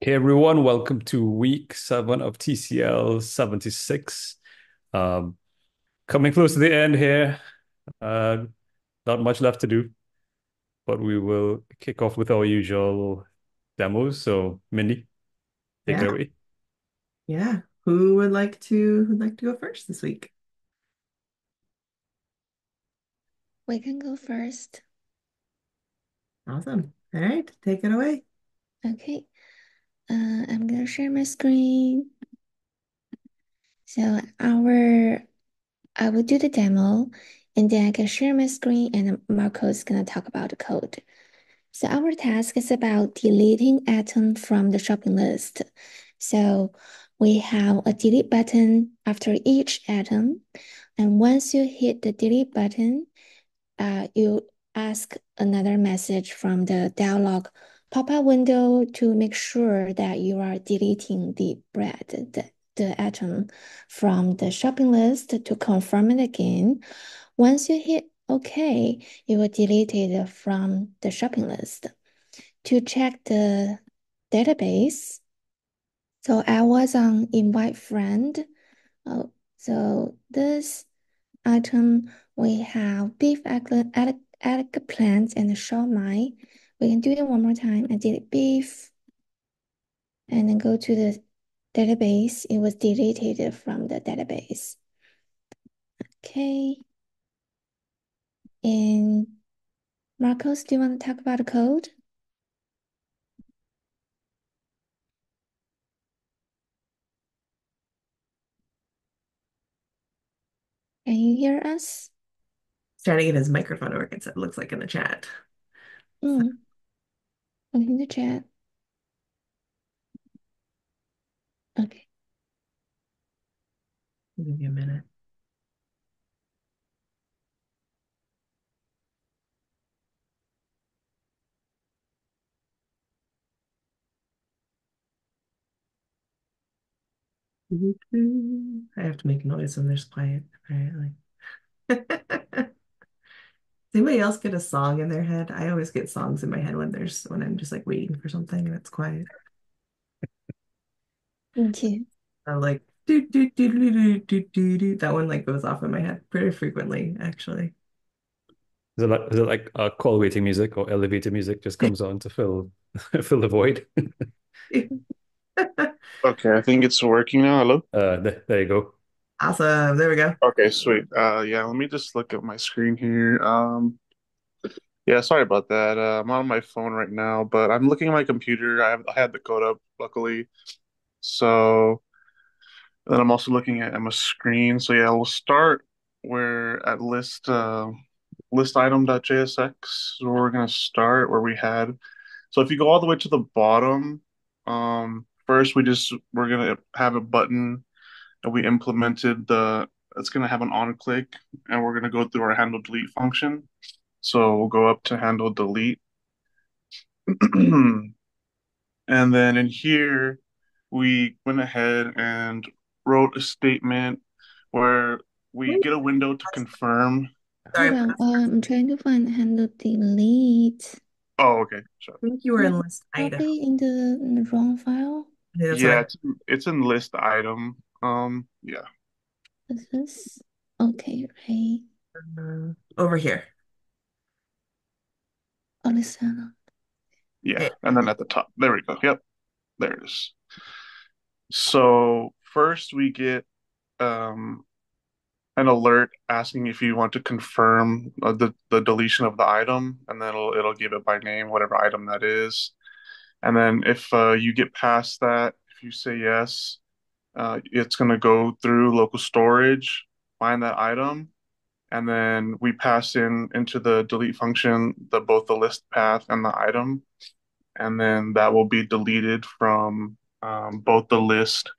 Hey everyone, welcome to week seven of TCL 76. Um, coming close to the end here. Uh, not much left to do, but we will kick off with our usual demos. So, Mindy, take it Yeah, away. yeah. Who would like to who'd like to go first this week? We can go first. Awesome. All right, take it away. Okay. Uh, I'm gonna share my screen. So our I will do the demo and then I can share my screen and Marco is gonna talk about the code. So our task is about deleting atom from the shopping list. So we have a delete button after each atom. And once you hit the delete button, uh, you ask another message from the dialog pop-up window to make sure that you are deleting the bread, the, the atom from the shopping list to confirm it again. Once you hit OK, it will delete it from the shopping list. To check the database, so I was on invite friend. Oh, so this item we have beef egg eggplant and shawmai. We can do it one more time. I did beef and then go to the database. It was deleted from the database. Okay. And Marcos, do you want to talk about the code? Can you hear us? Trying to get his microphone to work, it looks like in the chat. Mm. In the chat. Okay. I'll give you a minute. I have to make noise when there's quiet, apparently. anybody else get a song in their head? I always get songs in my head when there's when I'm just like waiting for something and it's quiet. Okay. too. I'm like do do do do do do do. That one like goes off in my head pretty frequently, actually. Is it like is it like uh, a call waiting music or elevator music just comes on to fill fill the void? okay, I think it's working now. Hello. Uh, there you go. Awesome. There we go. Okay, sweet. Uh, yeah, let me just look at my screen here. Um, yeah, sorry about that. Uh, I'm on my phone right now, but I'm looking at my computer. I have I had the code up, luckily. So, then I'm also looking at, my screen. So yeah, we'll start where at list uh list item.jsx we're gonna start where we had. So if you go all the way to the bottom, um, first we just we're gonna have a button and we implemented the it's going to have an on click and we're going to go through our handle delete function. So we'll go up to handle delete. and then in here, we went ahead and wrote a statement where we get a window to confirm. Sorry, on. Uh, I'm trying to find handle delete. Oh, okay. I think you were in list item. Probably in the, in the wrong file. Yeah, that's Yeah, it's, it's in list item. Um, yeah. Is this okay? Right. Uh, over here. Listen. Yeah. Okay. And then at the top, there we go. Yep. There it is. So first we get um an alert asking if you want to confirm uh, the the deletion of the item, and then it'll it'll give it by name, whatever item that is. And then if uh, you get past that, if you say yes, uh, it's going to go through local storage, find that item, and then we pass in into the delete function the both the list path and the item, and then that will be deleted from um, both the list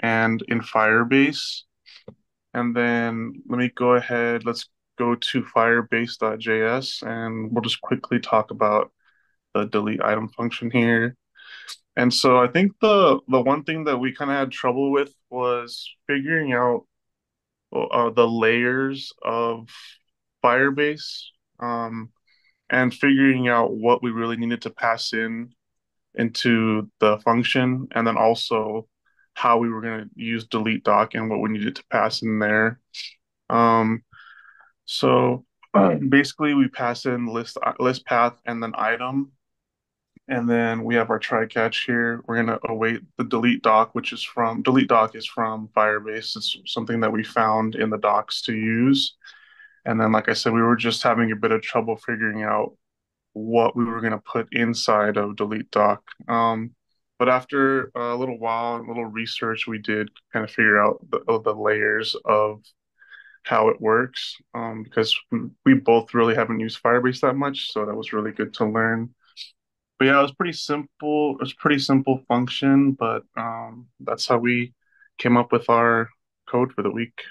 and in Firebase. And then let me go ahead, let's go to firebase.js and we'll just quickly talk about the delete item function here. And so I think the the one thing that we kind of had trouble with was figuring out uh, the layers of Firebase um, and figuring out what we really needed to pass in into the function, and then also how we were going to use delete doc and what we needed to pass in there. Um, so basically, we pass in list list path and then item, and then we have our try catch here. We're going to await the delete doc, which is from delete doc is from Firebase. It's something that we found in the docs to use. And then, like I said, we were just having a bit of trouble figuring out what we were going to put inside of delete doc. Um, but after a little while, a little research, we did kind of figure out the, the layers of how it works um, because we both really haven't used Firebase that much, so that was really good to learn. But yeah, it was pretty simple. It was pretty simple function, but um, that's how we came up with our code for the week.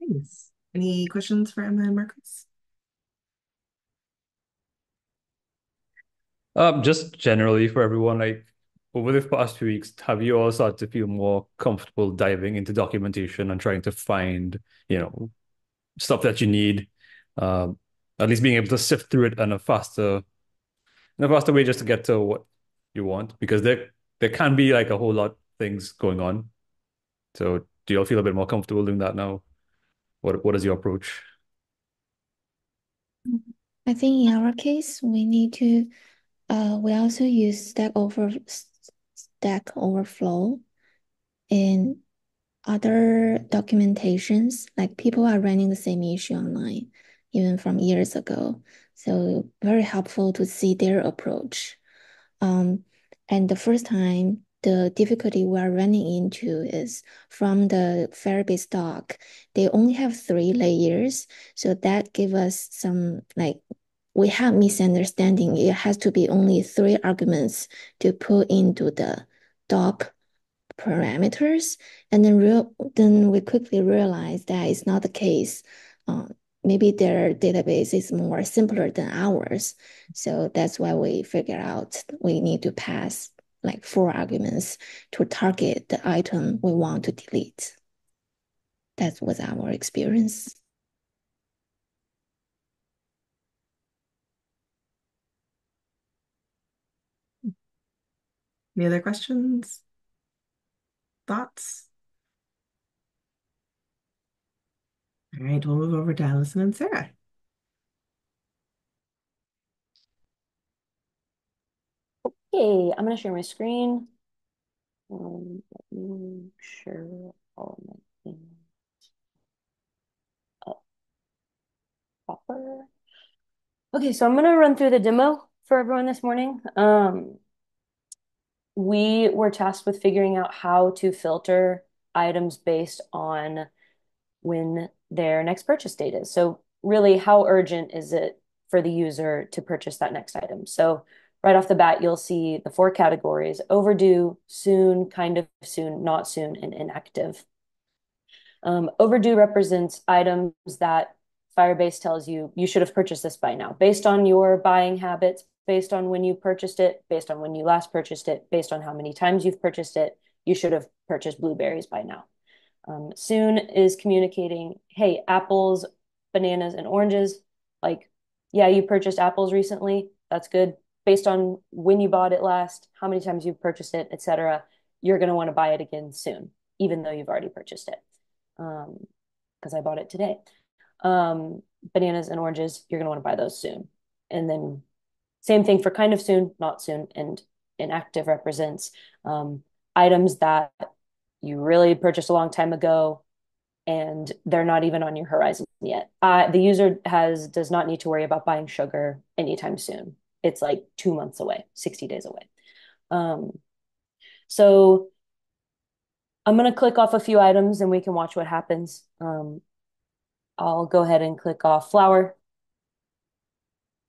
Thanks. Any questions for Emma and Marcus? Um, just generally for everyone, like over the past few weeks, have you all started to feel more comfortable diving into documentation and trying to find, you know, stuff that you need? Um, at least being able to sift through it in a faster, in a faster way just to get to what you want, because there there can be like a whole lot of things going on. So do you all feel a bit more comfortable doing that now? What what is your approach? I think in our case, we need to uh we also use Stack Over Stack Overflow and other documentations. Like people are running the same issue online, even from years ago. So very helpful to see their approach. Um, and the first time the difficulty we are running into is from the Firebase doc. They only have three layers, so that give us some like we have misunderstanding. It has to be only three arguments to put into the doc parameters, and then real then we quickly realize that it's not the case. Uh, maybe their database is more simpler than ours, so that's why we figure out we need to pass like four arguments to target the item we want to delete. That was our experience. Any other questions? Thoughts? All right, we'll move over to Allison and Sarah. Okay, I'm going to share my screen. Um, let me share all my things up proper. Okay, so I'm going to run through the demo for everyone this morning. Um, we were tasked with figuring out how to filter items based on when their next purchase date is. So really, how urgent is it for the user to purchase that next item? So right off the bat, you'll see the four categories, overdue, soon, kind of soon, not soon, and inactive. Um, overdue represents items that Firebase tells you you should have purchased this by now, based on your buying habits, based on when you purchased it, based on when you last purchased it, based on how many times you've purchased it, you should have purchased blueberries by now. Um, soon is communicating, hey, apples, bananas, and oranges. Like, yeah, you purchased apples recently. That's good based on when you bought it last, how many times you've purchased it, etc., you're going to want to buy it again soon, even though you've already purchased it. Because um, I bought it today. Um, bananas and oranges, you're going to want to buy those soon. And then same thing for kind of soon, not soon, and inactive represents um, items that you really purchased a long time ago and they're not even on your horizon yet. Uh, the user has does not need to worry about buying sugar anytime soon it's like two months away, 60 days away. Um, so I'm going to click off a few items and we can watch what happens. Um, I'll go ahead and click off flour.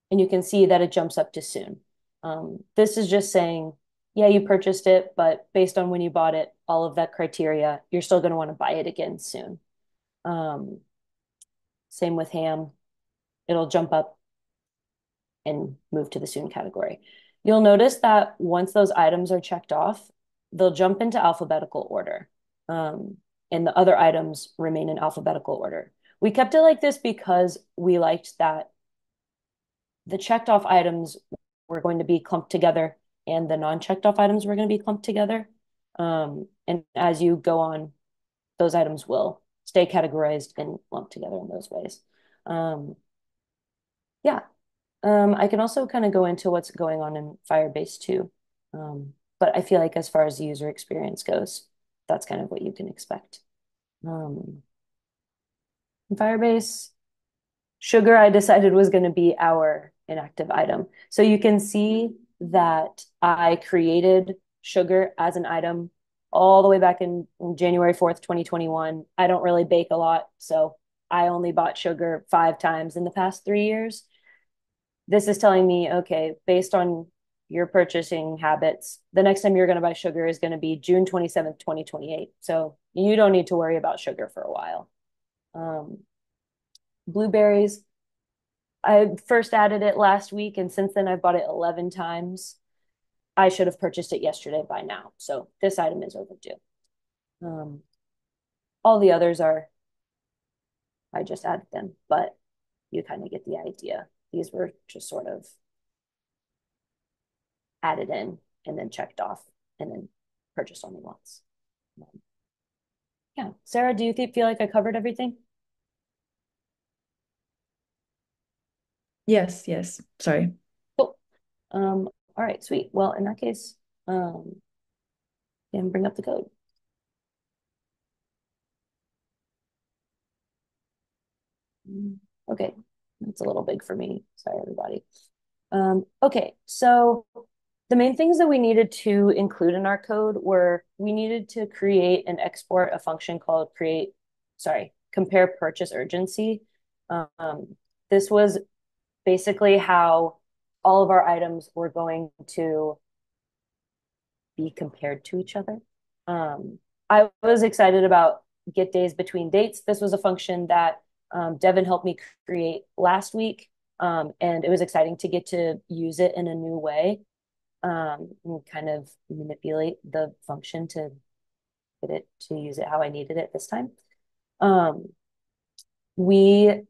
And you can see that it jumps up to soon. Um, this is just saying, yeah, you purchased it, but based on when you bought it, all of that criteria, you're still going to want to buy it again soon. Um, same with ham. It'll jump up and move to the soon category. You'll notice that once those items are checked off, they'll jump into alphabetical order. Um, and the other items remain in alphabetical order. We kept it like this because we liked that the checked off items were going to be clumped together and the non-checked off items were going to be clumped together. Um, and as you go on, those items will stay categorized and lumped together in those ways. Um, yeah. Um, I can also kind of go into what's going on in Firebase too. Um, but I feel like as far as the user experience goes, that's kind of what you can expect. Um, Firebase, sugar I decided was going to be our inactive item. So you can see that I created sugar as an item all the way back in, January 4th, 2021. I don't really bake a lot, so I only bought sugar five times in the past three years. This is telling me, okay, based on your purchasing habits, the next time you're going to buy sugar is going to be June 27th, 2028. So you don't need to worry about sugar for a while. Um, blueberries, I first added it last week, and since then I've bought it 11 times. I should have purchased it yesterday by now. So this item is overdue. Um, all the others are, I just added them, but you kind of get the idea. These were just sort of added in and then checked off and then purchased only once. Um, yeah. Sarah, do you feel like I covered everything? Yes, yes. Sorry. Cool. Um, all right, sweet. Well, in that case, um, and bring up the code. Okay, that's a little big for me. Sorry, everybody. Um, okay, so the main things that we needed to include in our code were we needed to create and export a function called create, sorry, compare purchase urgency. Um, this was basically how all of our items were going to be compared to each other. Um, I was excited about get days between dates. This was a function that um, Devin helped me create last week. Um, and it was exciting to get to use it in a new way um, and kind of manipulate the function to get it to use it how I needed it this time. Um, we,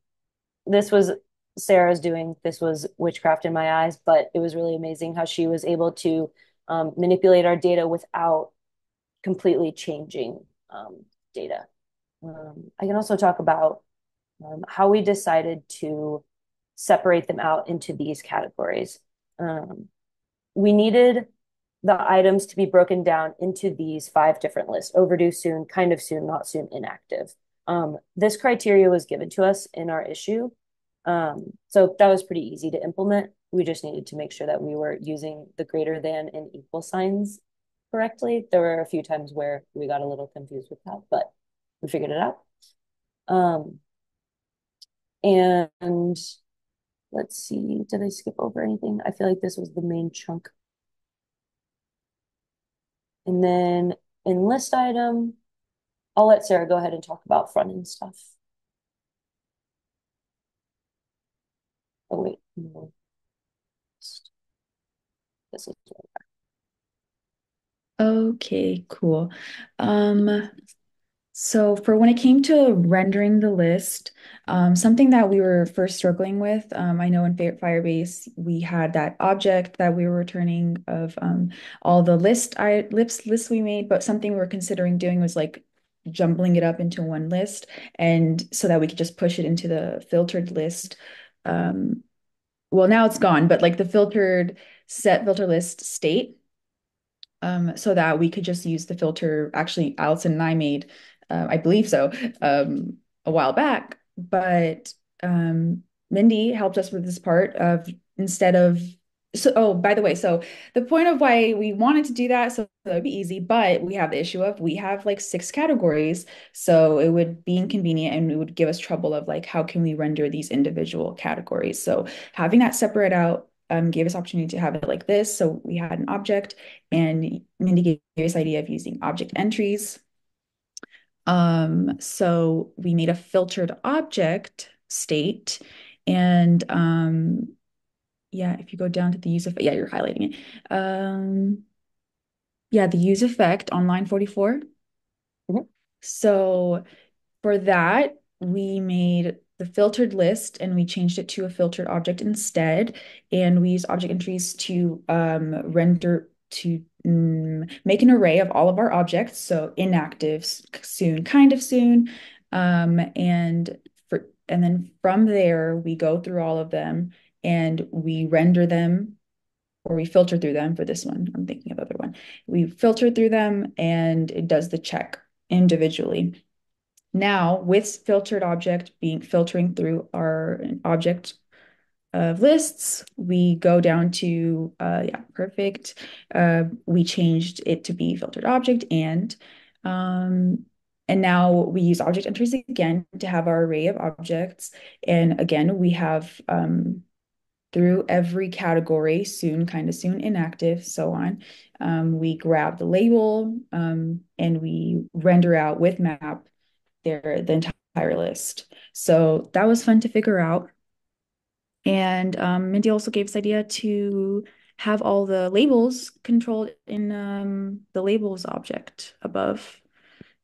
this was Sarah's doing. This was witchcraft in my eyes, but it was really amazing how she was able to um, manipulate our data without completely changing um, data. Um, I can also talk about um, how we decided to separate them out into these categories. Um, we needed the items to be broken down into these five different lists overdue soon, kind of soon, not soon, inactive. Um, this criteria was given to us in our issue. Um, so that was pretty easy to implement. We just needed to make sure that we were using the greater than and equal signs correctly. There were a few times where we got a little confused with that, but we figured it out. Um, and let's see, did I skip over anything? I feel like this was the main chunk. And then in list item, I'll let Sarah go ahead and talk about front end stuff. Oh, wait. No. This is Okay, cool. Um, so for when it came to rendering the list, um, something that we were first struggling with, um, I know in Firebase we had that object that we were returning of um, all the list I lists lists we made, but something we were considering doing was like jumbling it up into one list, and so that we could just push it into the filtered list. Um, well, now it's gone, but like the filtered set filter list state, um, so that we could just use the filter. Actually, Allison and I made uh, I believe so, um, a while back. But um, Mindy helped us with this part of instead of so oh by the way so the point of why we wanted to do that so that would be easy but we have the issue of we have like six categories so it would be inconvenient and it would give us trouble of like how can we render these individual categories? So having that separate out um, gave us opportunity to have it like this so we had an object and mindy gave us idea of using object entries. Um, so we made a filtered object state and um, yeah, if you go down to the use of, yeah, you're highlighting it. Um, yeah, the use effect on line 44. Mm -hmm. So for that, we made the filtered list and we changed it to a filtered object instead. And we use object entries to um, render to um, make an array of all of our objects. So inactive, soon, kind of soon. Um, and for and then from there we go through all of them and we render them or we filter through them for this one. I'm thinking of other one. We filter through them and it does the check individually. Now with filtered object being filtering through our object of lists, we go down to, uh, yeah, perfect. Uh, we changed it to be filtered object and, um, and now we use object entries again to have our array of objects. And again, we have um, through every category, soon, kind of soon, inactive, so on. Um, we grab the label um, and we render out with map their the entire list. So that was fun to figure out. And um, Mindy also gave this idea to have all the labels controlled in um, the labels object above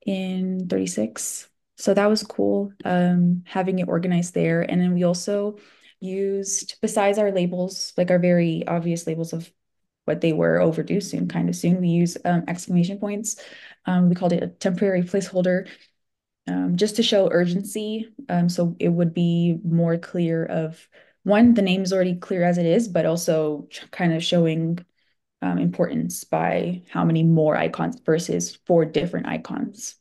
in 36. So that was cool, um, having it organized there. And then we also used, besides our labels, like our very obvious labels of what they were overdue soon, kind of soon, we use um, exclamation points. Um, we called it a temporary placeholder um, just to show urgency. Um, so it would be more clear of one, the name is already clear as it is, but also kind of showing um, importance by how many more icons versus four different icons.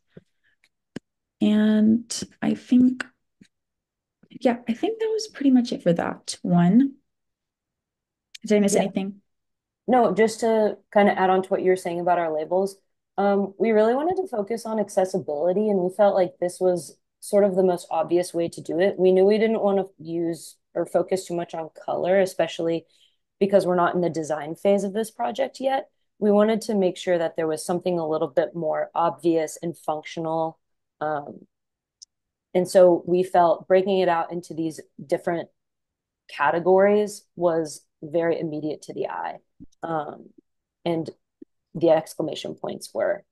And I think, yeah, I think that was pretty much it for that one. Did I miss Yeah. anything? No, just to kind of add on to what you were saying about our labels, um, we really wanted to focus on accessibility, and we felt like this was sort of the most obvious way to do it. We knew we didn't want to use or focus too much on color, especially because we're not in the design phase of this project yet. We wanted to make sure that there was something a little bit more obvious and functional. Um, and so we felt breaking it out into these different categories was very immediate to the eye. Um, and the exclamation points were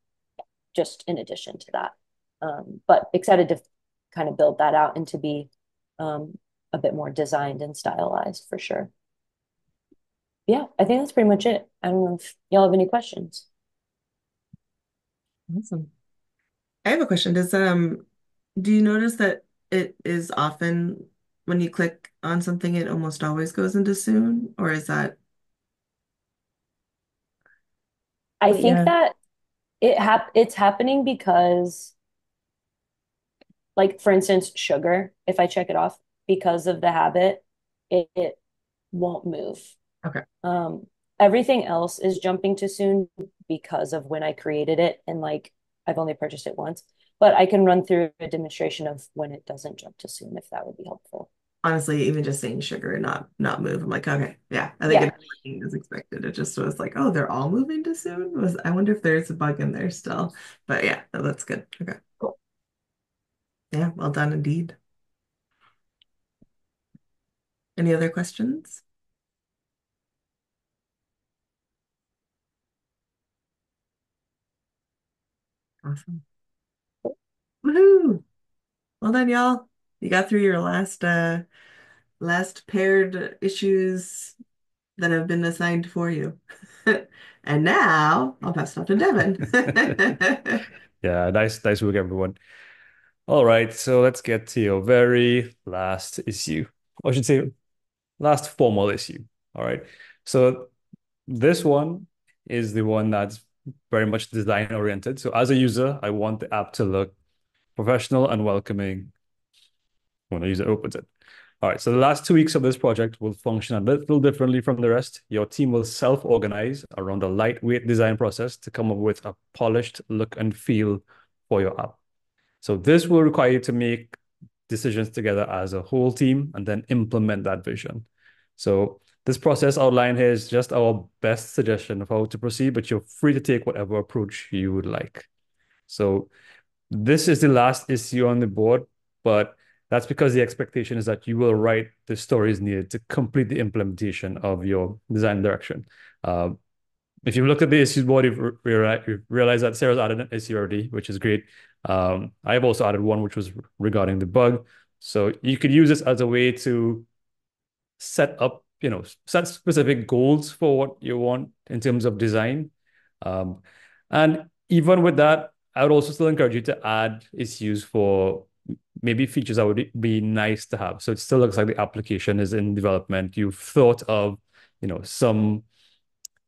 just in addition to that. Um, but excited to kind of build that out and to be um, a bit more designed and stylized for sure. Yeah, I think that's pretty much it. I don't know if y'all have any questions. Awesome. I have a question. Does um do you notice that it is often when you click on something, it almost always goes into soon? Or is that I think yeah. that it hap it's happening because, like, for instance, sugar, if I check it off because of the habit, it, it won't move. okay? Um, everything else is jumping to soon because of when I created it and like I've only purchased it once. But I can run through a demonstration of when it doesn't jump to soon if that would be helpful. Honestly, even just saying sugar and not not move, I'm like, okay, yeah, I think Yeah. it's expected. It just was like, oh, they're all moving too soon. Was I wonder if there's a bug in there still? But yeah, no, that's good. Okay. Cool. Yeah, well done indeed. Any other questions? Awesome. Woohoo! Well done, y'all. You got through your last uh last paired issues that have been assigned for you. And now I'll pass it off to Devin. Yeah, nice, nice work, everyone. All right, so let's get to your very last issue. I should say, last formal issue. All right. So this one is the one that's very much design oriented. So as a user, I want the app to look professional and welcoming when a user opens it. All right, so the last two weeks of this project will function a little differently from the rest. Your team will self-organize around a lightweight design process to come up with a polished look and feel for your app. So this will require you to make decisions together as a whole team and then implement that vision. So this process outlined here is just our best suggestion of how to proceed, but you're free to take whatever approach you would like. So this is the last issue on the board, but that's because the expectation is that you will write the stories needed to complete the implementation of your design direction. Um, if you look at the issues board, you've, re you've realized that Sarah's added an issue already, which is great. Um, I've also added one which was regarding the bug. So you could use this as a way to set up, you know, set specific goals for what you want in terms of design. Um, and even with that, I would also still encourage you to add issues for maybe features that would be nice to have. So it still looks like the application is in development. You've thought of, you know, some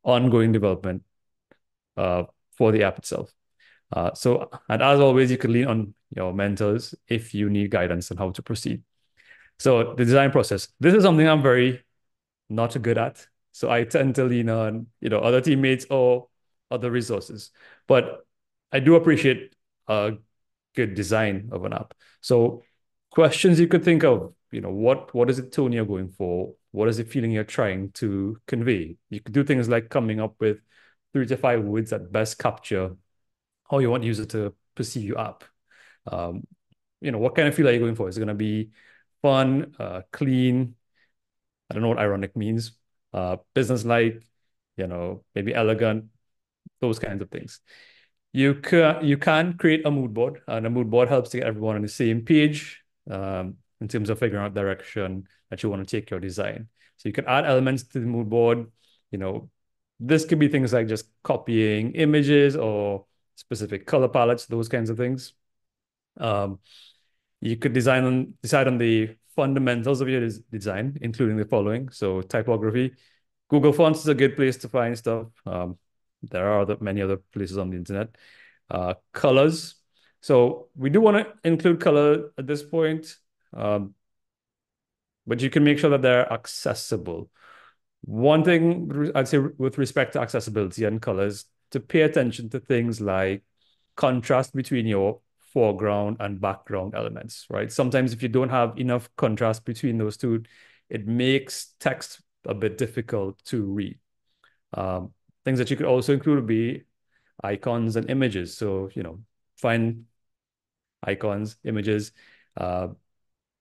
ongoing development uh, for the app itself. Uh, so, and as always, you can lean on your mentors if you need guidance on how to proceed. So the design process, this is something I'm very not good at. So I tend to lean on, you know, other teammates or other resources. But I do appreciate a good design of an app. So questions you could think of, you know, what what is it tone you're going for? What is the feeling you're trying to convey? You could do things like coming up with three to five words that best capture how you want user to perceive your app. Um, you know, what kind of feel are you going for? Is it going to be fun, uh, clean? I don't know what ironic means. Uh, business-like, you know, maybe elegant, those kinds of things. You can you can create a mood board, and a mood board helps to get everyone on the same page um, in terms of figuring out direction that you want to take your design. So you can add elements to the mood board. You know, this could be things like just copying images or specific color palettes, those kinds of things. Um, you could design on decide on the fundamentals of your design, including the following. So typography. Google Fonts is a good place to find stuff. Um, there are other, many other places on the internet. Uh, colors. So we do want to include color at this point, um, but you can make sure that they're accessible. One thing I'd say with respect to accessibility and colors, to pay attention to things like contrast between your foreground and background elements, right? Sometimes if you don't have enough contrast between those two, it makes text a bit difficult to read. Um, things that you could also include would be icons and images. So, you know, find icons, images, uh,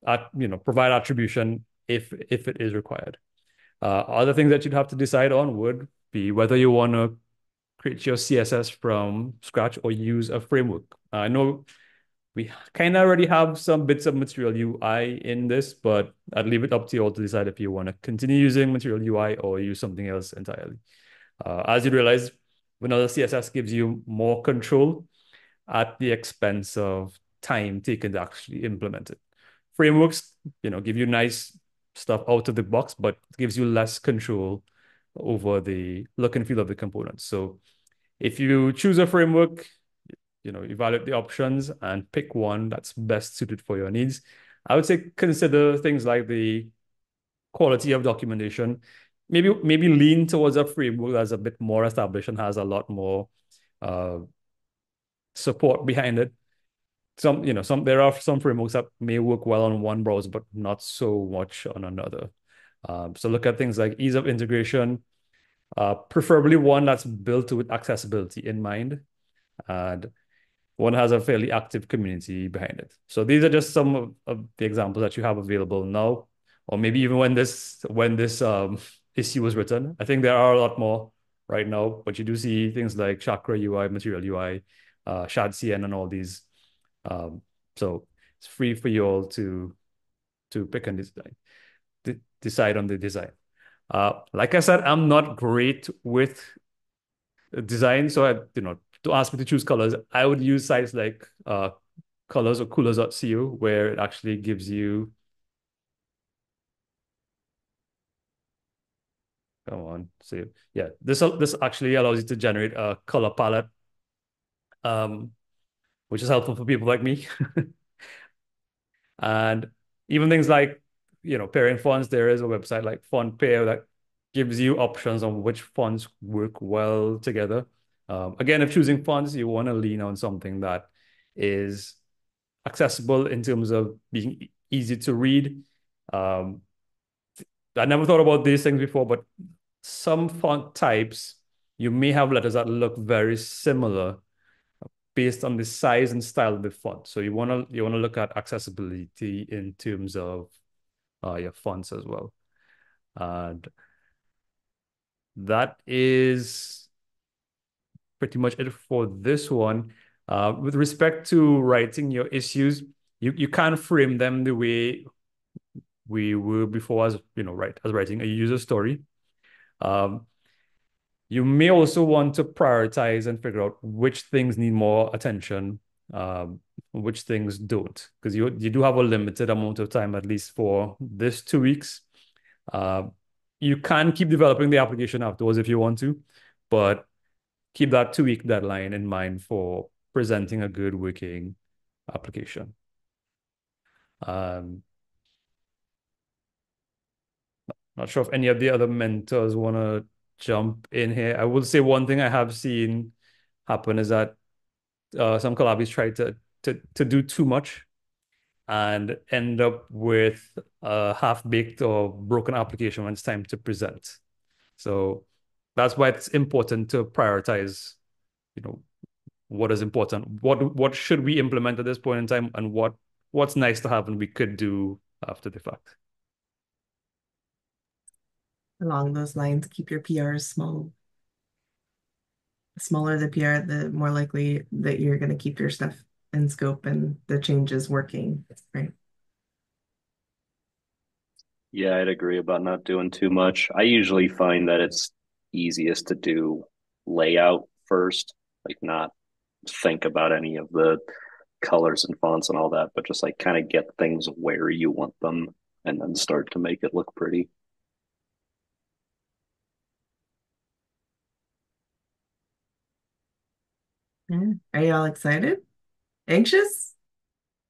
at, you know, provide attribution if if it is required. Uh, other things that you'd have to decide on would be whether you want to create your CSS from scratch or use a framework. I know we kind of already have some bits of Material UI in this, but I'd leave it up to you all to decide if you want to continue using Material UI or use something else entirely. Uh, as you realize, vanilla CSS gives you more control at the expense of time taken to actually implement it. Frameworks, you know, give you nice stuff out of the box, but gives you less control over the look and feel of the components. So if you choose a framework, you know, evaluate the options and pick one that's best suited for your needs. I would say consider things like the quality of documentation. Maybe maybe lean towards a framework that's a bit more established and has a lot more uh, support behind it. Some, you know, some there are some frameworks that may work well on one browser, but not so much on another. Um, so look at things like ease of integration, uh, preferably one that's built with accessibility in mind. And one has a fairly active community behind it. So these are just some of, of the examples that you have available now, or maybe even when this when this um, issue was written. I think there are a lot more right now, but you do see things like Chakra UI, Material UI, uh, ShadCN, and all these. Um, so it's free for you all to to pick and decide, decide on the design. Uh, like I said, I'm not great with design, so I you know to ask me to choose colors, I would use sites like uh, colors or coolors.co where it actually gives you come on see. Yeah this this actually allows you to generate a color palette um which is helpful for people like me. And even things like you know pairing fonts there is a website like FontPair that gives you options on which fonts work well together. Um, again, if choosing fonts, you want to lean on something that is accessible in terms of being easy to read. Um, I never thought about these things before, but some font types, you may have letters that look very similar based on the size and style of the font. So you want to you want to look at accessibility in terms of uh, your fonts as well. And that is pretty much it for this one. Uh, with respect to writing your issues, you you can't frame them the way we were before as you know, right, as writing a user story. Um, you may also want to prioritize and figure out which things need more attention, um, which things don't, because you you do have a limited amount of time, at least for this two weeks. Uh, you can keep developing the application afterwards if you want to, but keep that two week deadline in mind for presenting a good working application. Um, not sure if any of the other mentors want to jump in here. I will say one thing I have seen happen is that uh, some collabs try to to to do too much and end up with a half-baked or broken application when it's time to present. So that's why it's important to prioritize, you know, what is important, what what should we implement at this point in time, and what what's nice to have and we could do after the fact. Along those lines, keep your PRs small. The smaller the PR, the more likely that you're going to keep your stuff in scope and the changes working, right? Yeah, I'd agree about not doing too much. I usually find that it's easiest to do layout first, like not think about any of the colors and fonts and all that, but just like kind of get things where you want them and then start to make it look pretty. Yeah. Are you all excited? Anxious?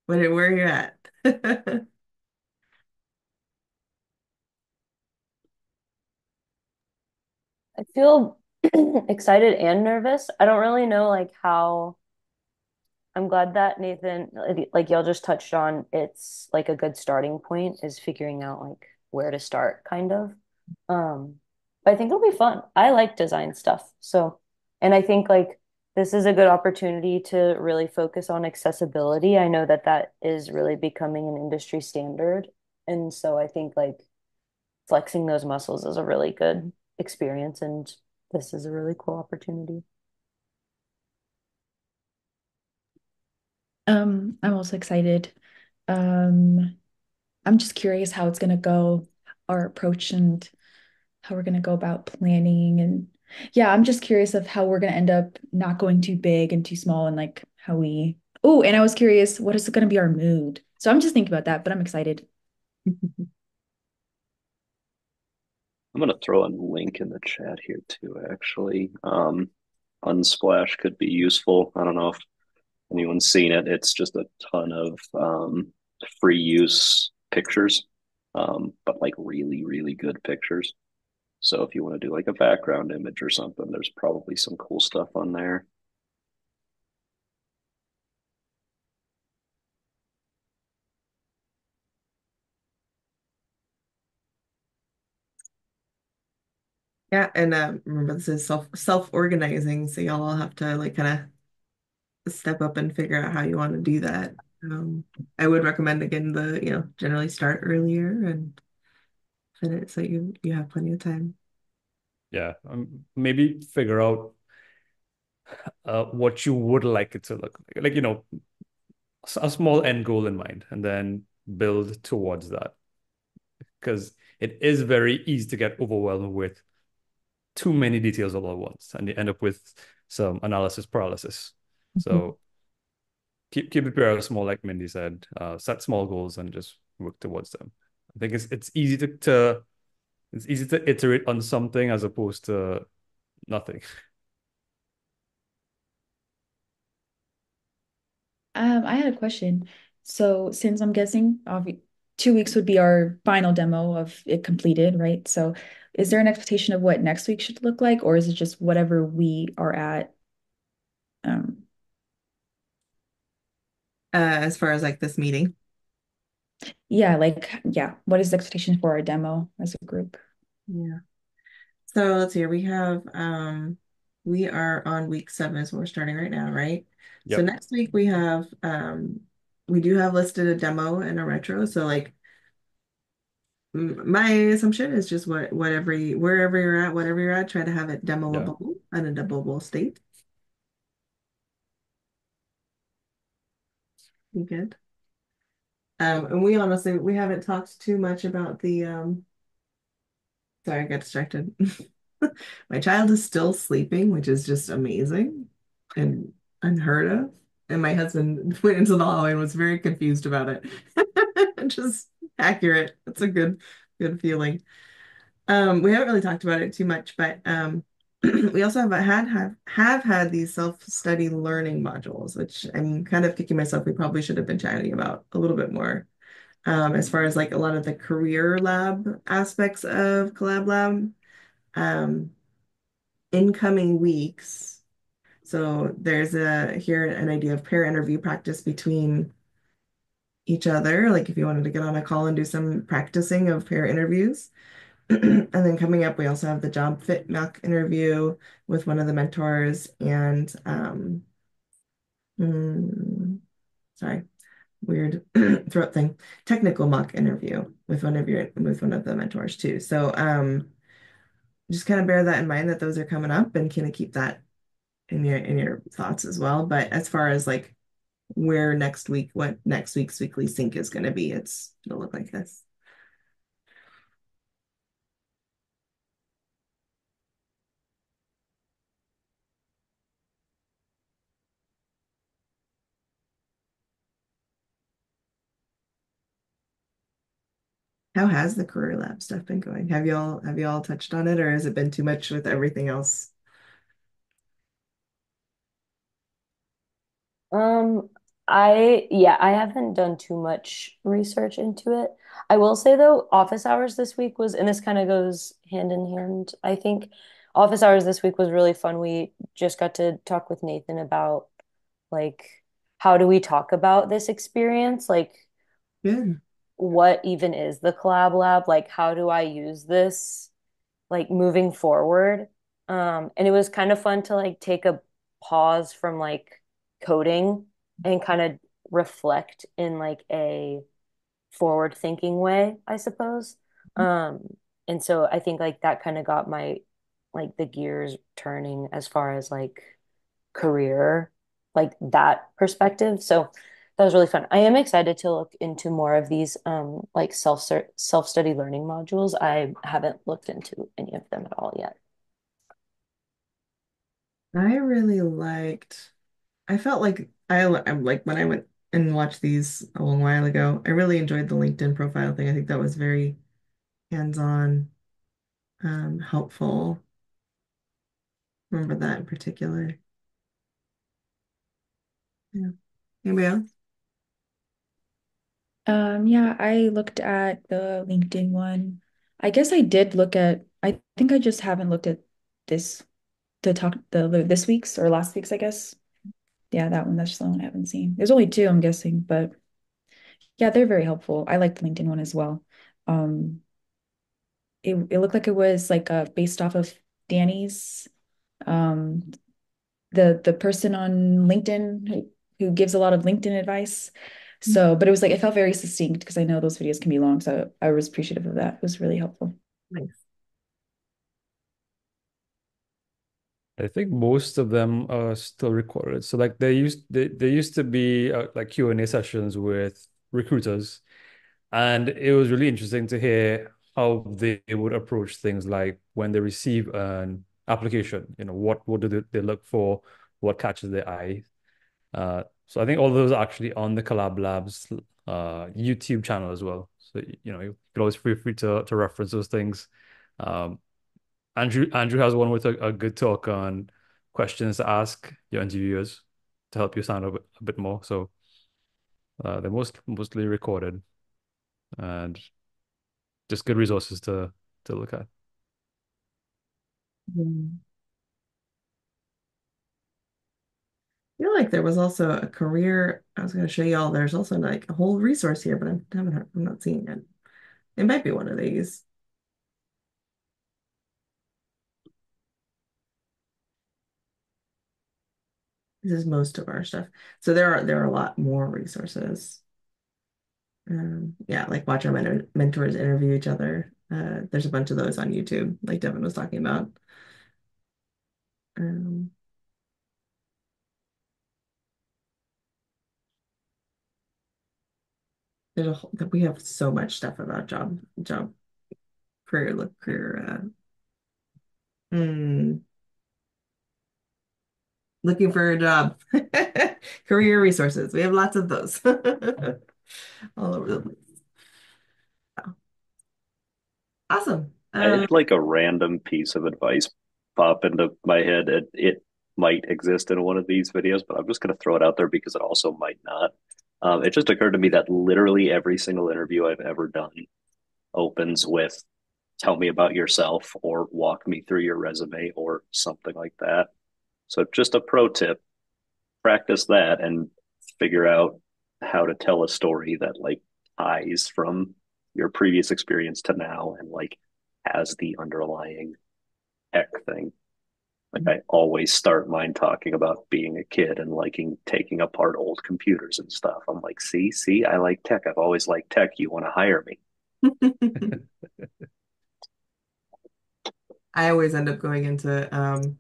What, where are you at? I feel excited and nervous. I don't really know like how I'm glad that Nathan, like y'all just touched on, it's like a good starting point is figuring out like where to start, kind of. Um, but I think it'll be fun. I like design stuff. So, and I think like this is a good opportunity to really focus on accessibility. I know that that is really becoming an industry standard. And so I think like flexing those muscles is a really good experience. And this is a really cool opportunity. Um, I'm also excited. Um, I'm just curious how it's gonna go, our approach and how we're gonna go about planning and yeah, I'm just curious of how we're gonna end up not going too big and too small and like how we oh, and I was curious, what is gonna be our mood? So I'm just thinking about that, but I'm excited. I'm gonna throw a link in the chat here too, actually. Um, Unsplash could be useful. I don't know if anyone's seen it. It's just a ton of um, free use pictures, um, but like really, really good pictures. So if you want to do like a background image or something, there's probably some cool stuff on there. Yeah, and uh, remember this is self self-organizing, so y'all all have to like kind of step up and figure out how you want to do that. Um, I would recommend again the, you know, generally start earlier and finish so you you have plenty of time. Yeah, um, maybe figure out uh, what you would like it to look like. Like, you know, a small end goal in mind and then build towards that. Because it is very easy to get overwhelmed with too many details all at once and you end up with some analysis paralysis. So Mm-hmm. keep keep it very small, like Mindy said. Uh, set small goals and just work towards them. I think it's it's easy to, to it's easy to iterate on something as opposed to nothing. Um, I had a question. So since I'm guessing two weeks would be our final demo of it completed, right? So is there an expectation of what next week should look like, or is it just whatever we are at? Um, Uh, as far as like this meeting. Yeah, like yeah, what is the expectation for our demo as a group? Yeah. So let's see, we have um we are on week seven, so we're starting right now, right? So next week we have um we do have listed a demo and a retro. So like my assumption is just what whatever you, wherever you're at, whatever you're at, try to have it Yeah. demoable in a demoable state. You good? Um, and we honestly we haven't talked too much about the um sorry, I got distracted. My child is still sleeping, which is just amazing and unheard of. And my husband went into the hallway and was very confused about it. Just accurate. That's a good good feeling. Um, we haven't really talked about it too much, but um we also have had have have had these self-study learning modules, which I'm kind of kicking myself. We probably should have been chatting about a little bit more. Um, as far as like a lot of the career lab aspects of Collab Lab, um, incoming weeks. So there's a here an idea of pair interview practice between each other, like if you wanted to get on a call and do some practicing of pair interviews. And then coming up, we also have the job fit mock interview with one of the mentors and um, mm, sorry, weird throat thing, technical mock interview with one of your with one of the mentors too. So um, just kind of bear that in mind that those are coming up and kind of keep that in your in your thoughts as well. But as far as like where next week, what next week's weekly sync is going to be, it's it'll look like this. How has the career lab stuff been going? Have y'all have y'all touched on it or has it been too much with everything else? Um, I yeah, I haven't done too much research into it. I will say though, office hours this week was, and this kind of goes hand in hand, I think. Office hours this week was really fun. We just got to talk with Nathan about like how do we talk about this experience? Like Good. What even is the collab lab? Like how do I use this like moving forward? Um, and it was kind of fun to like take a pause from like coding and kind of reflect in like a forward thinking way, I suppose. Um, and so I think like that kind of got my like the gears turning as far as like career, like that perspective. So that was really fun. I am excited to look into more of these um like self self-study learning modules. I haven't looked into any of them at all yet. I really liked, I felt like I, I'm like when I went and watched these a long while ago, I really enjoyed the LinkedIn profile thing. I think that was very hands-on, um, helpful. Remember that in particular. Yeah. Anybody else? Um, yeah, I looked at the LinkedIn one. I guess I did look at, I think I just haven't looked at this, the talk, the this week's or last week's, I guess. Yeah, that one, that's the one I haven't seen. There's only two, I'm guessing, but yeah, they're very helpful. I like the LinkedIn one as well. Um, it, it looked like it was like uh based off of Danny's um the the person on LinkedIn who, who gives a lot of LinkedIn advice. So, but it was like it felt very succinct because I know those videos can be long, so I was appreciative of that. It was really helpful. Nice. I think most of them are still recorded. So like they used they, they used to be uh, like Q&A sessions with recruiters and it was really interesting to hear how they would approach things like when they receive an application, you know, what what do they, they look for, what catches their eye. Uh, so I think all those are actually on the Collab Labs uh, YouTube channel as well. So you know you can always feel free to to reference those things. Um, Andrew Andrew has one with a, a good talk on questions to ask your interviewers to help you sound a bit, a bit more. So uh, they're most mostly recorded and just good resources to to look at. Yeah. Feel like there was also a career. I was going to show you all. There's also like a whole resource here, but I'm, I haven't, I'm not seeing it. It might be one of these. This is most of our stuff. So there are there are a lot more resources. Um, yeah, like watch our men mentors interview each other. Uh, there's a bunch of those on YouTube, like Devin was talking about. Um, there's a whole, we have so much stuff about job job career look career uh, hmm, looking for a job career resources. We have lots of those all over the place. Awesome. I Um, had like a random piece of advice pop into my head. It, it might exist in one of these videos, but I'm just going to throw it out there because it also might not. Um, it just occurred to me that literally every single interview I've ever done opens with tell me about yourself or walk me through your resume or something like that. So just a pro tip, practice that and figure out how to tell a story that like ties from your previous experience to now and like has the underlying tech thing. Like I always start mine talking about being a kid and liking taking apart old computers and stuff. I'm like, see, see, I like tech. I've always liked tech. You want to hire me? I always end up going into um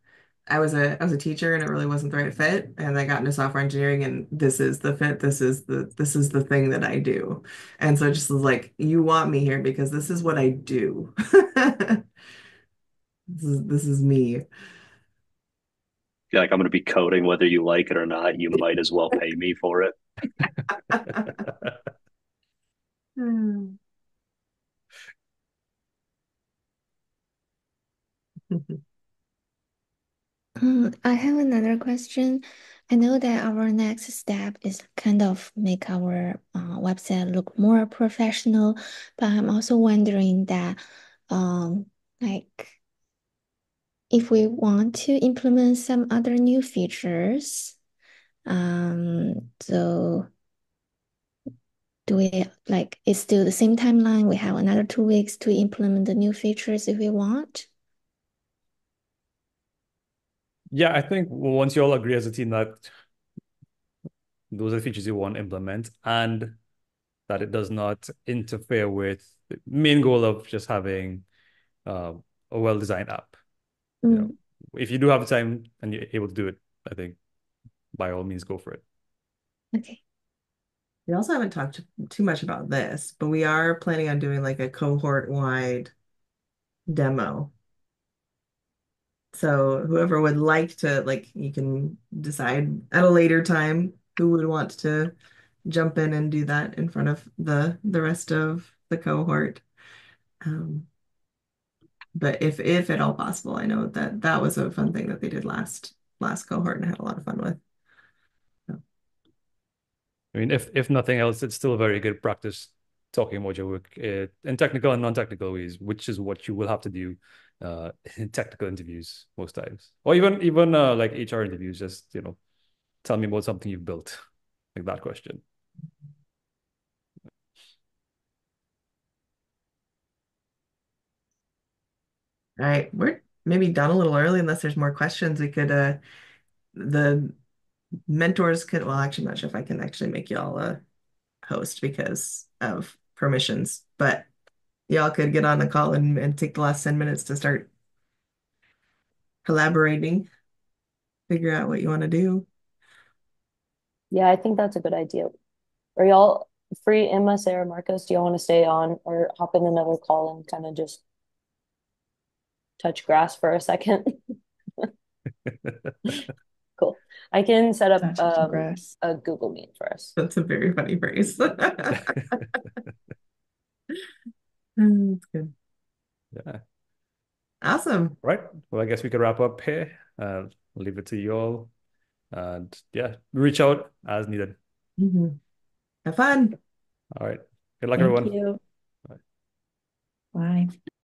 I was a I was a teacher and it really wasn't the right fit and I got into software engineering and this is the fit this is the this is the thing that I do and so it just was like you want me here because this is what I do this is this is me like I'm going to be coding whether you like it or not. You might as well pay me for it. Hmm. I have another question. I know that our next step is kind of make our uh, website look more professional, but I'm also wondering that, um, like if we want to implement some other new features, um, so do we like it's still the same timeline? We have another two weeks to implement the new features if we want. Yeah, I think once you all agree as a team that those are features you want to implement and that it does not interfere with the main goal of just having uh, a well-designed app. You know, Mm, if you do have the time and you're able to do it, I think by all means go for it. okay. we also haven't talked too much about this but we are planning on doing like a cohort wide demo So whoever would like to, like, you can decide at a later time who would want to jump in and do that in front of the the rest of the cohort. Um, but if if at all possible, I know that that was a fun thing that they did last last cohort and had a lot of fun with. So, I mean, if if nothing else, it's still a very good practice talking about your work uh, in technical and non-technical ways, which is what you will have to do uh, in technical interviews most times, or even even uh, like HR interviews. Just you know, tell me about something you've built, like that question. All right, we're maybe done a little early unless there's more questions. We could uh the mentors could well actually I'm not sure if I can actually make y'all a host because of permissions, but y'all could get on the call and, and take the last 10 minutes to start collaborating, figure out what you want to do. Yeah, I think that's a good idea. Are y'all free, Emma, Sarah, Marcos? Do y'all want to stay on or hop in another call and kind of just touch grass for a second? Cool. I can set up um, grass. a Google Meet for us. That's a very funny phrase. Mm, good. Yeah. Awesome. Right. Well, I guess we could wrap up here. Uh, leave it to you all, and yeah, reach out as needed. Mhm. Have fun. All right. Good luck, Thank everyone. you. Bye. Bye.